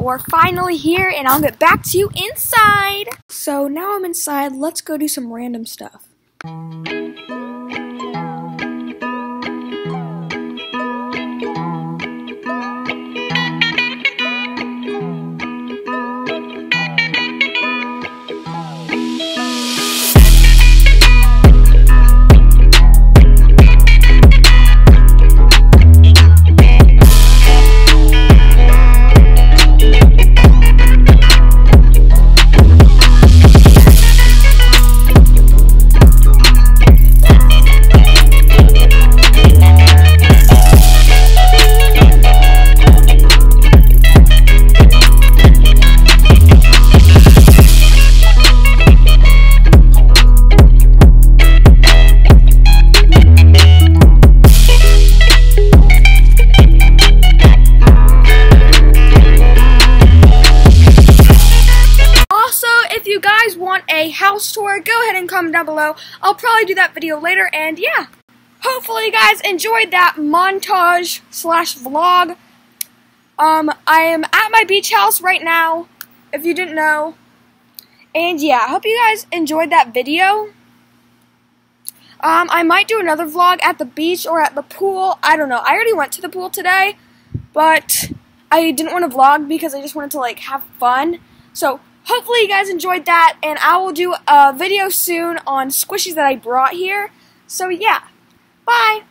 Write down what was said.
We're finally here, and I'll get back to you inside. So, now I'm inside. Let's go do some random stuff. Want a house tour, go ahead and comment down below. I'll probably do that video later, and yeah. Hopefully you guys enjoyed that montage slash vlog. Um, I am at my beach house right now, if you didn't know. And yeah, I hope you guys enjoyed that video. Um, I might do another vlog at the beach or at the pool. I don't know. I already went to the pool today, but I didn't want to vlog because I just wanted to like have fun. So hopefully you guys enjoyed that, and I will do a video soon on squishies that I brought here. So yeah, bye.